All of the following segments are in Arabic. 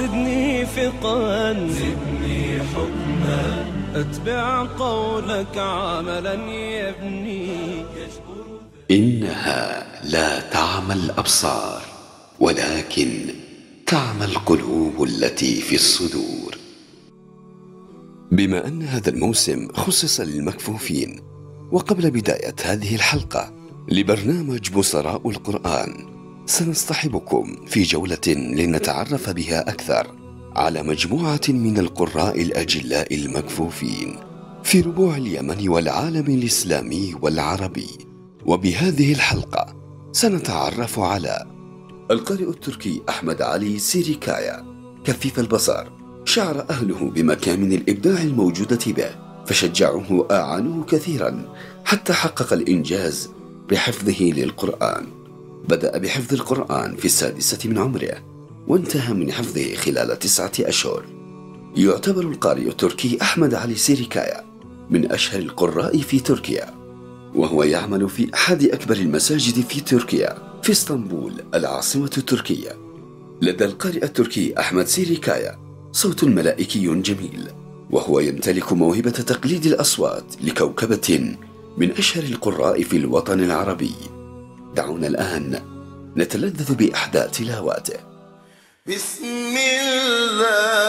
زدني فقا زدني حكما. أتبع قولك عملا يبني إنها لا تعمى الأبصار ولكن تعمى القلوب التي في الصدور. بما أن هذا الموسم خصص للمكفوفين وقبل بداية هذه الحلقة لبرنامج بصراء القرآن سنصطحبكم في جولة لنتعرف بها أكثر على مجموعة من القراء الأجلاء المكفوفين في ربوع اليمن والعالم الإسلامي والعربي. وبهذه الحلقة سنتعرف على القارئ التركي أحمد علي سيريكايا كفيف البصر شعر أهله بمكامن الإبداع الموجودة به فشجعوه وأعانوه كثيرا حتى حقق الإنجاز بحفظه للقرآن. بدأ بحفظ القرآن في السادسة من عمره وانتهى من حفظه خلال تسعة أشهر. يعتبر القارئ التركي أحمد علي سيريكايا من أشهر القراء في تركيا وهو يعمل في أحد أكبر المساجد في تركيا في إسطنبول العاصمة التركية. لدى القارئ التركي أحمد سيريكايا صوت ملائكي جميل وهو يمتلك موهبة تقليد الأصوات لكوكبة من أشهر القراء في الوطن العربي. دعونا الآن نتلذذ بإحدى تلاواته بسم الله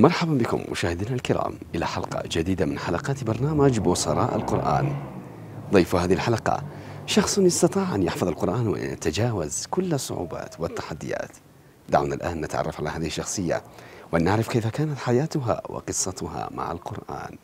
مرحبا بكم مشاهدينا الكرام إلى حلقة جديدة من حلقات برنامج بوصراء القرآن. ضيف هذه الحلقة شخص استطاع أن يحفظ القرآن وأن يتجاوز كل الصعوبات والتحديات. دعونا الآن نتعرف على هذه الشخصية وأن نعرف كيف كانت حياتها وقصتها مع القرآن.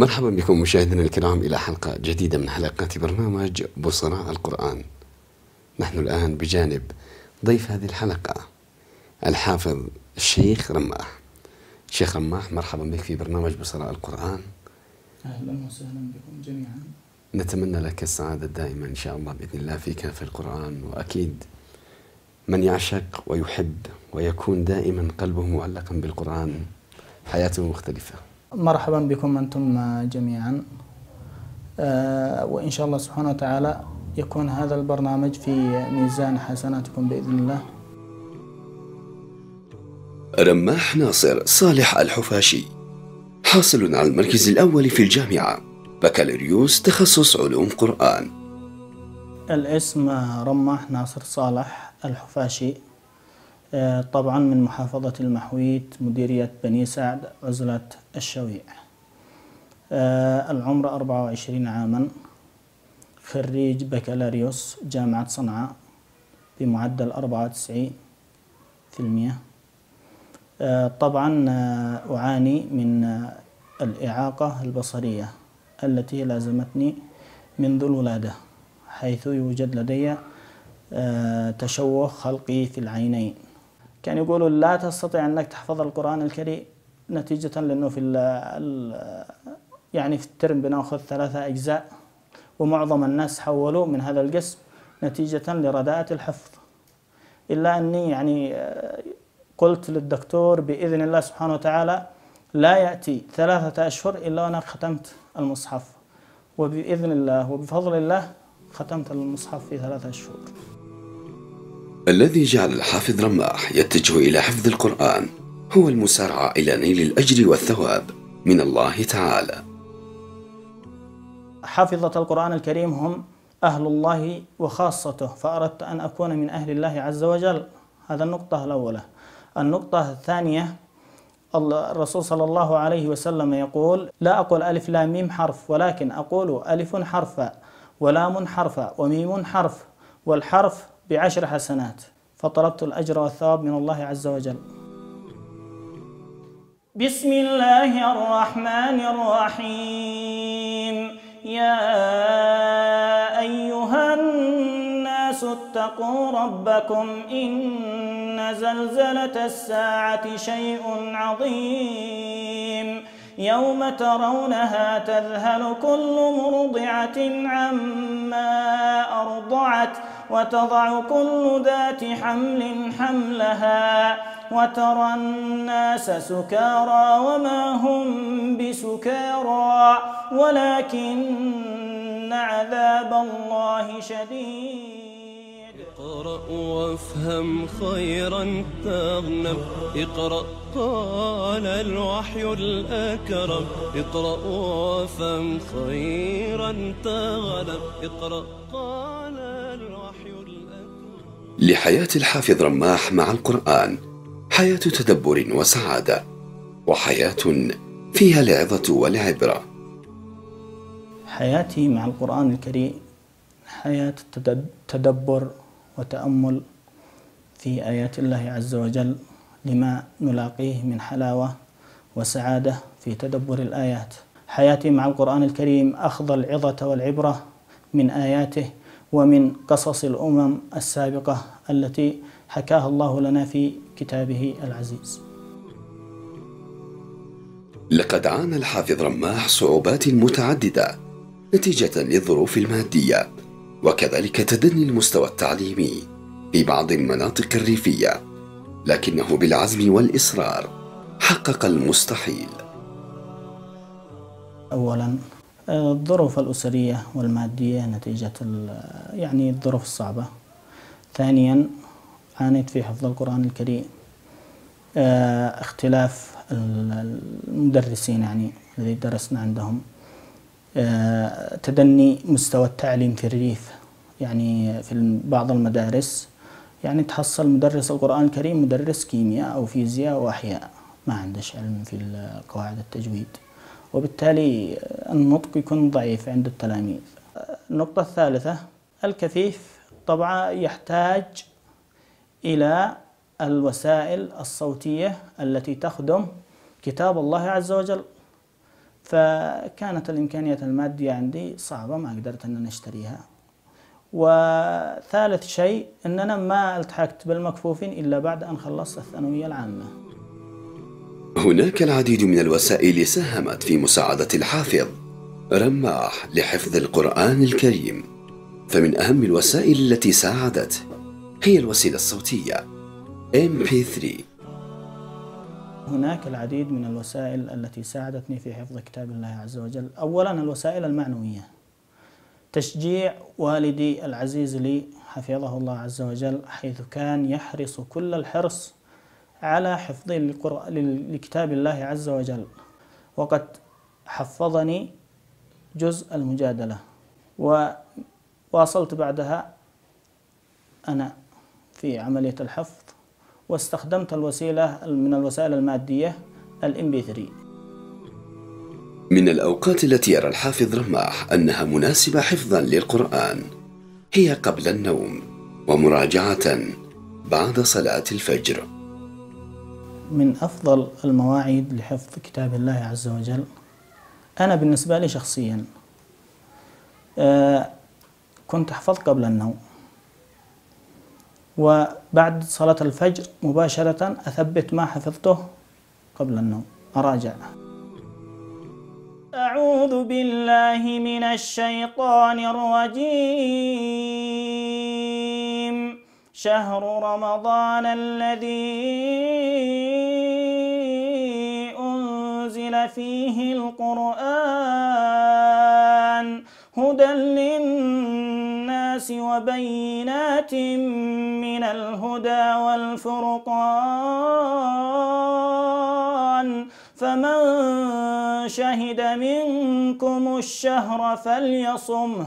مرحبا بكم مشاهدينا الكرام إلى حلقة جديدة من حلقات برنامج بصراء القرآن. نحن الآن بجانب ضيف هذه الحلقة الحافظ الشيخ رماح. شيخ رماح مرحبا بك في برنامج بصراء القرآن. أهلا وسهلا بكم جميعا. نتمنى لك السعادة دائما إن شاء الله بإذن الله في كنف القرآن. وأكيد من يعشق ويحب ويكون دائما قلبه معلقا بالقرآن حياته مختلفة. مرحبا بكم أنتم جميعا. آه، وإن شاء الله سبحانه وتعالى يكون هذا البرنامج في ميزان حسناتكم بإذن الله. رماح ناصر صالح الحفاشي حاصل على المركز الأول في الجامعة بكالوريوس تخصص علوم قرآن. الاسم رماح ناصر صالح الحفاشي. طبعا من محافظة المحويت مديرية بني سعد عزلة الشويع. آه، العمر 24 عاما خريج بكالوريوس جامعة صنعاء بمعدل 94 في المية. آه، طبعا آه، أعاني من آه، الإعاقة البصرية التي لازمتني منذ الولادة حيث يوجد لدي آه، تشوه خلقي في العينين. كان يقولوا لا تستطيع أنك تحفظ القرآن الكريم نتيجة لأنه في ال ال يعني في الترم بنأخذ ثلاثة أجزاء ومعظم الناس حولوا من هذا القسم نتيجة لرداءة الحفظ. إلا أني يعني آه، قلت للدكتور بإذن الله سبحانه وتعالى لا يأتي ثلاثة أشهر إلا وأنا ختمت المصحف. وبإذن الله وبفضل الله ختمت المصحف في ثلاثة شهور الذي جعل الحافظ رماح يتجه إلى حفظ القرآن هو المسارعة إلى نيل الأجر والثواب من الله تعالى. حفظة القرآن الكريم هم أهل الله وخاصته فأردت أن أكون من أهل الله عز وجل. هذا النقطة الأولى. النقطة الثانية الرسول صلى الله عليه وسلم يقول لا أقول ألف لام ميم حرف ولكن أقول ألف حرفا ولام حرفا وميم حرف والحرف بعشر حسنات فطلبت الأجر والثواب من الله عز وجل. بسم الله الرحمن الرحيم. يا أيها الناس اتقوا ربكم إن زلزلة الساعة شيء عظيم. يوم ترونها تذهل كل مرضعة عما أرضعت. وتضع كل ذات حمل حملها وترى الناس سكارى وما هم بسكارى ولكن عذاب الله شديد. اقرأ وافهم خيرا تغنم. اقرأ قال الوحي الأكرم. اقرأ وافهم خيرا تغنم. اقرأ قال لحياة الحافظ رماح مع القرآن حياة تدبر وسعادة وحياة فيها العظة والعبرة حياتي مع القرآن الكريم حياة تدبر وتأمل في آيات الله عز وجل لما نلاقيه من حلاوة وسعادة في تدبر الآيات. حياتي مع القرآن الكريم أخذ العظة والعبرة من آياته ومن قصص الأمم السابقة التي حكاها الله لنا في كتابه العزيز. لقد عانى الحافظ رماح صعوبات متعددة نتيجة للظروف المادية وكذلك تدني المستوى التعليمي في بعض المناطق الريفية لكنه بالعزم والإصرار حقق المستحيل. أولا الظروف الأسرية والمادية نتيجة يعني الظروف الصعبة. ثانيا عانيت في حفظ القرآن الكريم. آه، اختلاف المدرسين يعني الذي درسنا عندهم. آه، تدني مستوى التعليم في الريف يعني في بعض المدارس. يعني تحصل مدرس القرآن الكريم مدرس كيمياء أو فيزياء أو أحياء. ما عندش علم في قواعد التجويد. وبالتالي النطق يكون ضعيف عند التلاميذ. النقطة الثالثة الكفيف طبعا يحتاج إلى الوسائل الصوتية التي تخدم كتاب الله عز وجل. فكانت الإمكانيات المادية عندي صعبة ما قدرت أن أشتريها. وثالث شيء أننا ما التحقت بالمكفوفين إلا بعد أن خلصت الثانوية العامة. هناك العديد من الوسائل ساهمت في مساعدة الحافظ رماح لحفظ القرآن الكريم. فمن أهم الوسائل التي ساعدته هي الوسيلة الصوتية MP3 هناك العديد من الوسائل التي ساعدتني في حفظ كتاب الله عز وجل. أولا الوسائل المعنوية. تشجيع والدي العزيز لي حفظه الله عز وجل حيث كان يحرص كل الحرص على حفظي لكتاب الله عز وجل. وقد حفظني جزء المجادلة. وواصلت بعدها أنا في عملية الحفظ واستخدمت الوسيلة من الوسائل المادية الام بي 3 من الأوقات التي يرى الحافظ رماح أنها مناسبة حفظا للقرآن هي قبل النوم ومراجعة بعد صلاة الفجر. من أفضل المواعيد لحفظ كتاب الله عز وجل. أنا بالنسبة لي شخصيا آه، كنت أحفظ قبل النوم. وبعد صلاة الفجر مباشرة أثبت ما حفظته قبل النوم أراجع. أعوذ بالله من الشيطان الرجيم. شهر رمضان الذي أنزل فيه القرآن هدى للناس وبينات من الهدى والفرقان فمن شهد منكم الشهر فليصمه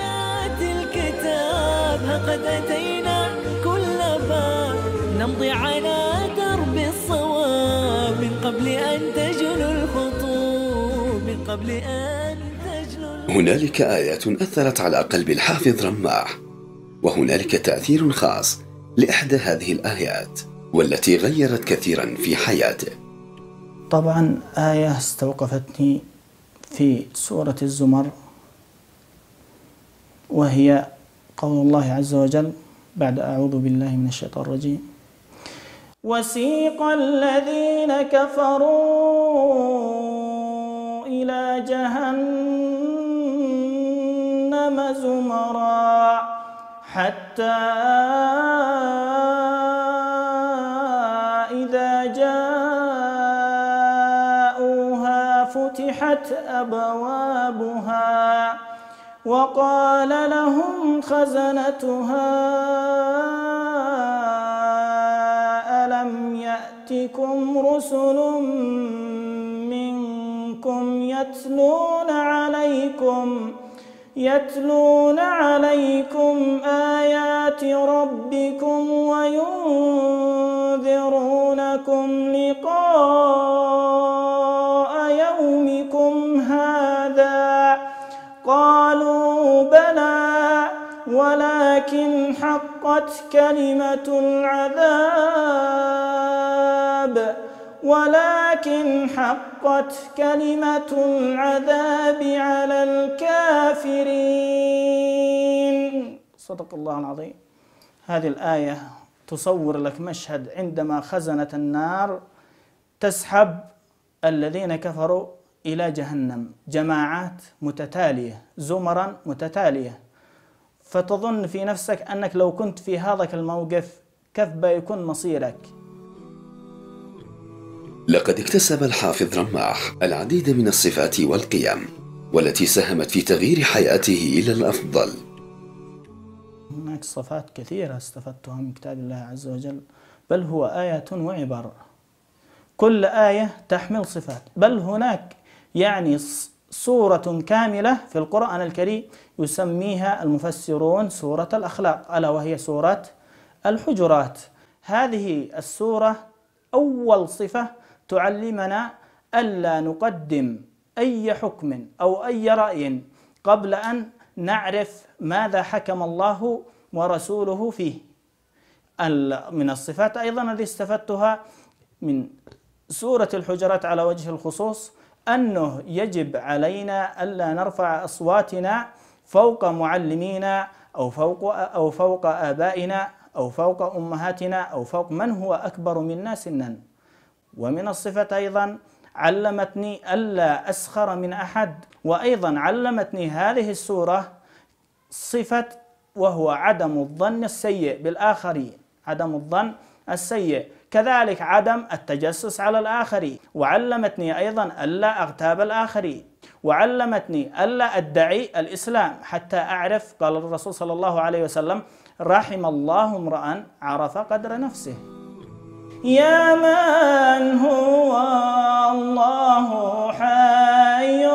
الكتاب ها قد أتينا كل باب. نمضي على درب الصواب. من قبل أن تجلو الخطوب. من قبل أن تجلو هنالك آيات أثرت على قلب الحافظ رماح. وهنالك تأثير خاص لإحدى هذه الآيات والتي غيرت كثيرا في حياته. طبعا آية استوقفتني في سورة الزمر وهي قول الله عز وجل بعد أعوذ بالله من الشيطان الرجيم. وسيق الذين كفروا إلى جهنم زمرا حتى إذا جاءوها فتحت أبوابها وقال لهم خزنتها ألم يأتكم رسل منكم يتلون عليكم يتلون عليكم آيات ربكم وينذرونكم لقاء ولكن حقت كلمة العذاب. ولكن حقت كلمة العذاب على الكافرين. صدق الله العظيم. هذه الآية تصور لك مشهد عندما خزنة النار تسحب الذين كفروا إلى جهنم. جماعات متتالية زمرا متتالية. فتظن في نفسك أنك لو كنت في هذا الموقف كيف بيكون مصيرك. لقد اكتسب الحافظ رماح العديد من الصفات والقيم والتي ساهمت في تغيير حياته إلى الأفضل. هناك صفات كثيرة استفدتها من كتاب الله عز وجل. بل هو آية وعبر. كل آية تحمل صفات. بل هناك يعني ص- سورة كاملة في القرآن الكريم يسميها المفسرون سورة الأخلاق ألا وهي سورة الحجرات. هذه السورة أول صفة تعلمنا ألا نقدم أي حكم أو أي رأي قبل أن نعرف ماذا حكم الله ورسوله فيه. من الصفات أيضا التي استفدتها من سورة الحجرات على وجه الخصوص أنه يجب علينا ألا نرفع أصواتنا فوق معلمينا أو فوق أو فوق آبائنا أو فوق أمهاتنا أو فوق من هو أكبر منا سنا. ومن الصفة أيضا علمتني ألا أسخر من أحد وأيضا علمتني هذه السورة صفة وهو عدم الظن السيء بالآخرين عدم الظن السيء. كذلك عدم التجسس على الآخرين وعلمتني أيضا ألا أغتاب الآخرين وعلمتني ألا أدعي الإسلام. حتى أعرف قال الرسول صلى الله عليه وسلم رحم الله امرأ عرف قدر نفسه. يا من هو الله حي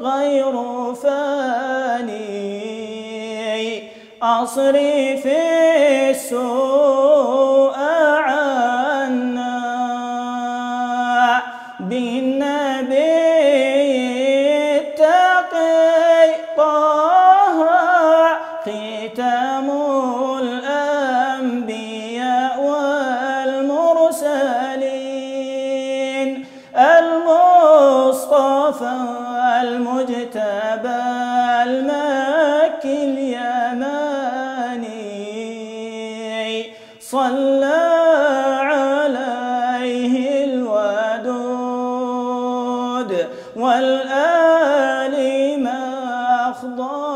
غير فاني. أصرف السوء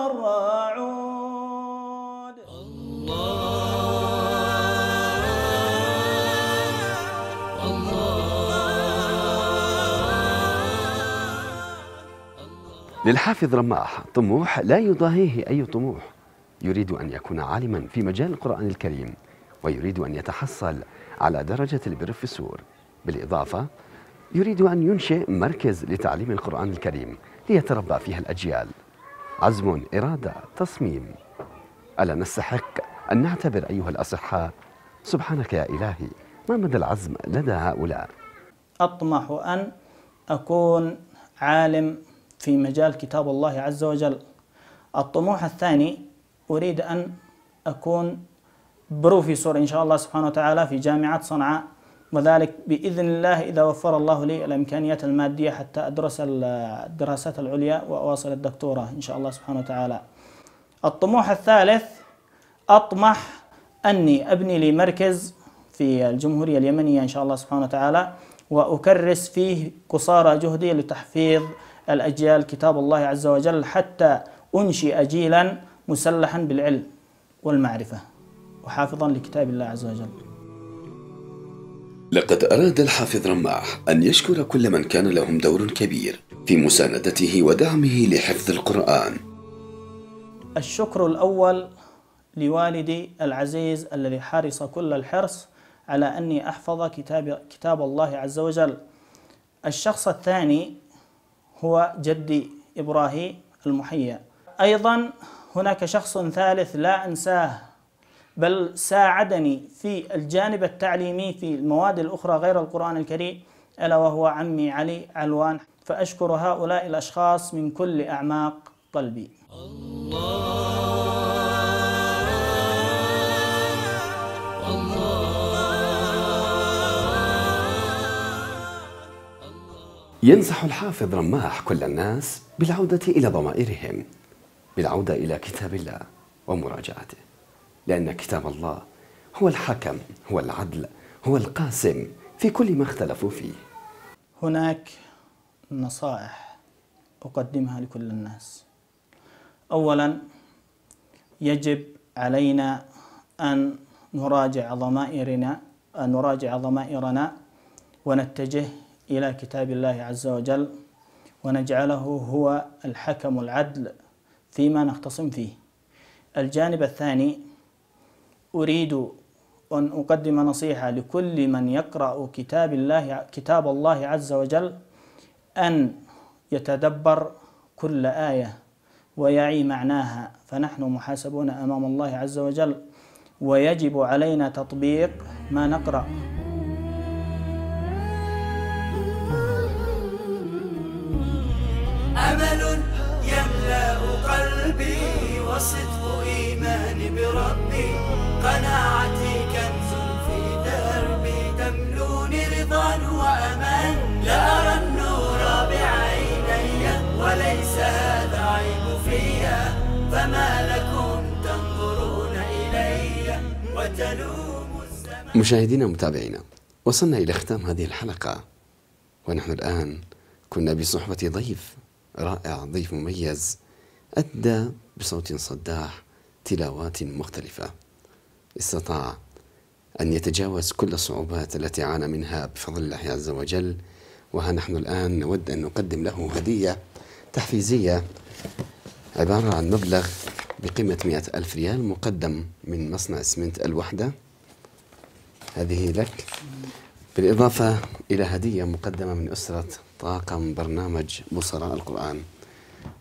أخضر رعود للحافظ رماح طموح لا يضاهيه أي طموح. يريد أن يكون عالما في مجال القرآن الكريم ويريد أن يتحصل على درجة البروفيسور بالإضافة يريد أن ينشئ مركز لتعليم القرآن الكريم ليتربى فيها الأجيال. عزم إرادة تصميم. ألا نستحق أن نعتبر أيها الأصحاء سبحانك يا إلهي ما مدى العزم لدى هؤلاء؟ أطمح أن أكون عالم في مجال كتاب الله عز وجل. الطموح الثاني أريد أن أكون بروفيسور إن شاء الله سبحانه وتعالى في جامعة صنعاء. وذلك بإذن الله إذا وفر الله لي الإمكانيات المادية حتى أدرس الدراسات العليا وأواصل الدكتوراه إن شاء الله سبحانه وتعالى. الطموح الثالث أطمح أني أبني لي مركز في الجمهورية اليمنية إن شاء الله سبحانه وتعالى وأكرس فيه قصارى جهدي لتحفيظ الأجيال كتاب الله عز وجل حتى أنشئ جيلا مسلحا بالعلم والمعرفة وحافظا لكتاب الله عز وجل. لقد أراد الحافظ رماح أن يشكر كل من كان لهم دور كبير في مساندته ودعمه لحفظ القرآن. الشكر الأول لوالدي العزيز الذي حرص كل الحرص على أني أحفظ كتاب, كتاب الله عز وجل. الشخص الثاني هو جدي إبراهيم المحيا أيضا هناك شخص ثالث لا أنساه بل ساعدني في الجانب التعليمي في المواد الأخرى غير القرآن الكريم ألا وهو عمي علي علوان فأشكر هؤلاء الأشخاص من كل أعماق قلبي. ينصح الحافظ رماح كل الناس بالعودة إلى ضمائرهم بالعودة إلى كتاب الله ومراجعته. لأن كتاب الله هو الحكم هو العدل هو القاسم في كل ما اختلفوا فيه. هناك نصائح أقدمها لكل الناس. أولا يجب علينا أن نراجع ضمائرنا أن نراجع ضمائرنا ونتجه إلى كتاب الله عز وجل ونجعله هو الحكم العدل فيما نختصم فيه. الجانب الثاني أريد أن أقدم نصيحة لكل من يقرأ كتاب الله كتاب الله عز وجل أن يتدبر كل آية ويعي معناها. فنحن محاسبون أمام الله عز وجل ويجب علينا تطبيق ما نقرأ. أمل يملأ قلبي وصدق إيماني بربي. مشاهدينا ومتابعينا وصلنا إلى ختام هذه الحلقة. ونحن الآن كنا بصحبة ضيف رائع ضيف مميز أدى بصوت صداح تلاوات مختلفة. استطاع أن يتجاوز كل الصعوبات التي عانى منها بفضل الله عز وجل. وها نحن الآن نود أن نقدم له هدية تحفيزية عبارة عن مبلغ بقيمة مئة ألف ريال مقدم من مصنع اسمنت الوحدة. هذه لك. بالإضافة إلى هدية مقدمة من أسرة طاقم برنامج بصراء القرآن.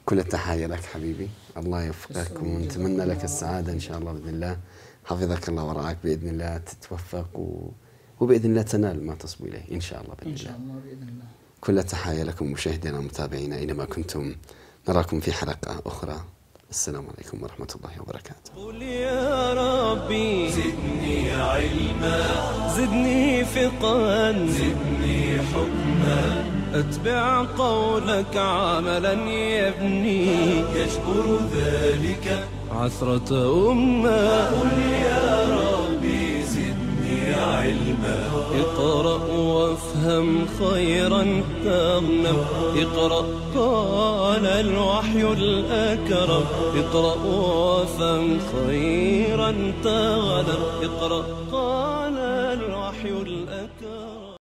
كل التحايا لك حبيبي. الله يوفقك ونتمنى لك السعادة إن شاء الله بإذن الله. حفظك الله ورعاك بإذن الله. تتوفق و... وبإذن الله تنال ما تصبو إليه إن شاء الله بإذن إن شاء الله. الله بإذن الله. كل التحايا لكم مشاهدينا ومتابعينا أينما كنتم نراكم في حلقة أخرى. السلام عليكم ورحمة الله وبركاته. قل يا ربي زدني علما زدني فقها زدني حكما. أتبع قولك عملا يبني يجبر ذلك عثرة أمة. قل يا علما اقرأ وافهم خيرا تغنم. اقرأ قال الوحي الأكرم. اقرأ وافهم خيرا تغنم. اقرأ قال